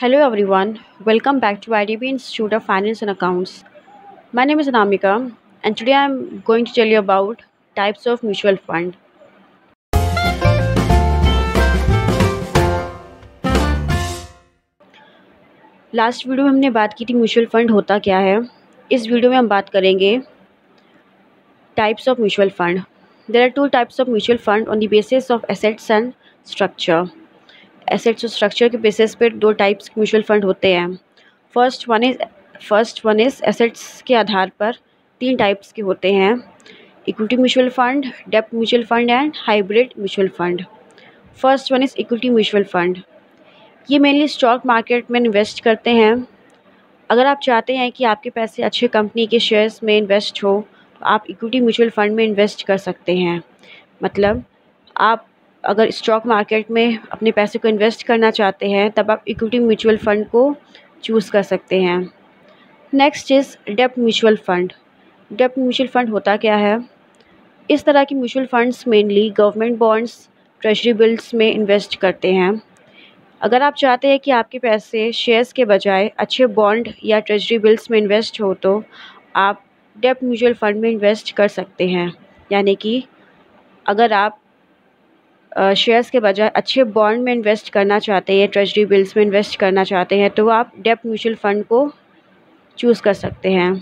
Hello everyone welcome back to I D B institute of finance and accounts my name is Namika and today I am going to tell you about types of mutual fund last video में हमने बात की थी mutual fund होता क्या है। इस video में हम बात करेंगे types of mutual fund there are two types of mutual fund on the basis of assets and structure assets और स्ट्रक्चर के बेसिस पे दो टाइप्स के म्यूचुअल फंड होते हैं। First one is first one is assets के आधार पर तीन टाइप्स के होते हैं। Equity mutual fund dept mutual fund and hybrid mutual fund first one is equity mutual fund ये मेनली स्टॉक मार्केट में इन्वेस्ट करते हैं। अगर आप चाहते हैं कि आपके पैसे अच्छे कंपनी के शेयर्स में इन्वेस्ट हो तो आप इक्विटी म्यूचुअल फंड में इन्वेस्ट कर सकते हैं। मतलब आप अगर स्टॉक मार्केट में अपने पैसे को इन्वेस्ट करना चाहते हैं, तब आप इक्विटी म्यूचुअल फ़ंड को चूज़ कर सकते हैं। Next is dept mutual fund dept mutual fund होता क्या है? इस तरह की mutual funds mainly government bonds treasury bills में इन्वेस्ट करते हैं। अगर आप चाहते हैं कि आपके पैसे शेयर्स के बजाय अच्छे बॉन्ड या ट्रेजरी बिल्स में इन्वेस्ट हो तो आप डेप्ट म्यूचुअल फ़ंड में इन्वेस्ट कर सकते हैं। यानी कि अगर आप शेयर्स के बजाय अच्छे बॉन्ड में इन्वेस्ट करना चाहते हैं ट्रेजरी बिल्स में इन्वेस्ट करना चाहते हैं तो आप डेप्ट म्यूचुअल फ़ंड को चूज़ कर सकते हैं।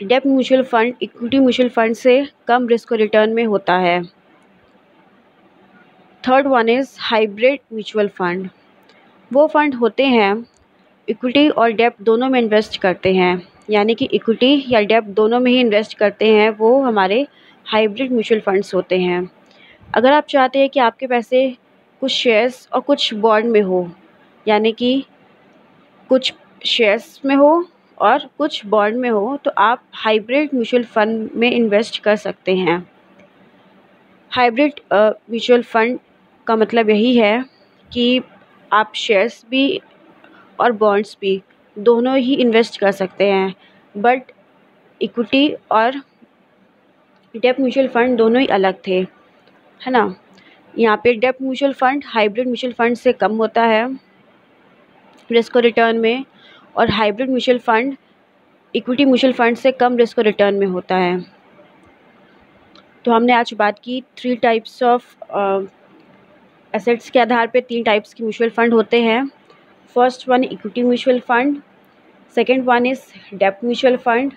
डेप्ट mutual fund equity mutual fund से कम रिस्क रिटर्न में होता है। Third one is hybrid mutual fund वो फ़ंड होते हैं इक्विटी और डेप्ट दोनों में इन्वेस्ट करते हैं, यानी कि इक्विटी या डेप्ट दोनों में ही इन्वेस्ट करते हैं, वो हमारे हाइब्रिड म्यूचुअल फंड्स होते हैं। अगर आप चाहते हैं कि आपके पैसे कुछ शेयर्स और कुछ बॉन्ड में हो, यानी कि कुछ शेयर्स में हो और कुछ बॉन्ड में हो तो आप हाइब्रिड म्यूचुअल फ़ंड में इन्वेस्ट कर सकते हैं। हाइब्रिड म्यूचुअल फ़ंड का मतलब यही है कि आप शेयर्स भी और बॉन्ड्स भी दोनों ही इन्वेस्ट कर सकते हैं। बट इक्विटी और डेप म्यूचुअल फ़ंड दोनों ही अलग थे, है ना? यहाँ पे debt mutual fund hybrid mutual fund से कम होता है रिस्क और रिटर्न में, और hybrid mutual fund equity mutual fund से कम रिस्क और रिटर्न में होता है। तो हमने आज बात की थ्री टाइप्स ऑफ़ एसेट्स के आधार पे तीन टाइप्स के म्यूचुअल फ़ंड होते हैं। First one equity mutual fund second one is debt mutual fund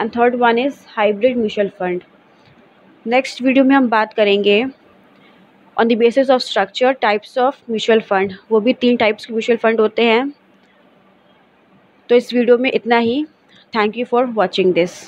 and third one is hybrid mutual fund. Next video में हम बात करेंगे on the basis of structure types of mutual fund वो भी तीन types के म्यूचुअल फ़ंड होते हैं। तो इस वीडियो में इतना ही। Thank you for watching this